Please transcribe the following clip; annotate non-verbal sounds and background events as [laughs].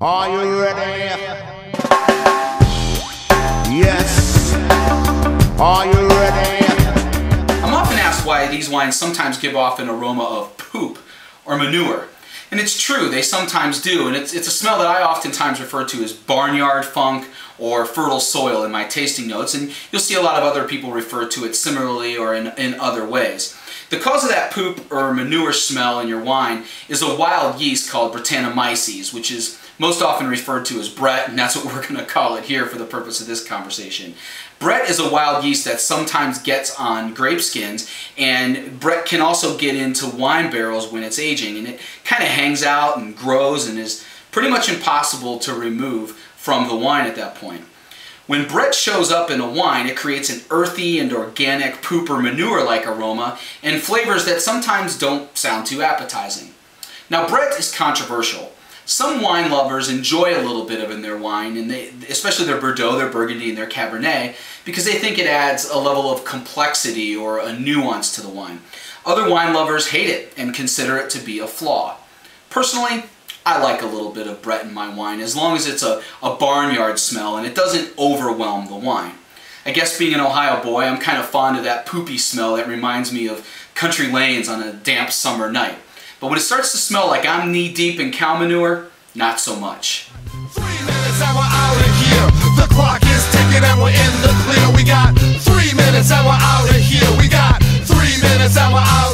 Are you ready? Yes. Are you ready? I'm often asked why these wines sometimes give off an aroma of poop or manure. And it's true, they sometimes do, and it's, it's a smell that I oftentimes refer to as barnyard funk or fertile soil in my tasting notes, and you'll see a lot of other people refer to it similarly or in, in other ways. The cause of that poop or manure smell in your wine is a wild yeast called Brettanomyces, which is most often referred to as Brett, and that's what [laughs] we're going to call it here for the purpose of this conversation. Brett is a wild yeast that sometimes gets on grape skins, and Brett can also get into wine barrels when it's aging, and it kind of hangs out and grows and is pretty much impossible to remove from the wine at that point. When Brett shows up in a wine, it creates an earthy and organic poop or manure-like aroma and flavors that sometimes don't sound too appetizing. Now Brett is controversial. Some wine lovers enjoy a little bit of in their wine, and they, especially their Bordeaux, their Burgundy, and their Cabernet, because they think it adds a level of complexity or a nuance to the wine. Other wine lovers hate it and consider it to be a flaw. Personally, I like a little bit of Brett in my wine, as long as it's a, a barnyard smell and it doesn't overwhelm the wine. I guess being an Ohio boy, I'm kind of fond of that poopy smell that reminds me of country lanes on a damp summer night. But when it starts to smell like I'm knee deep in cow manure, not so much.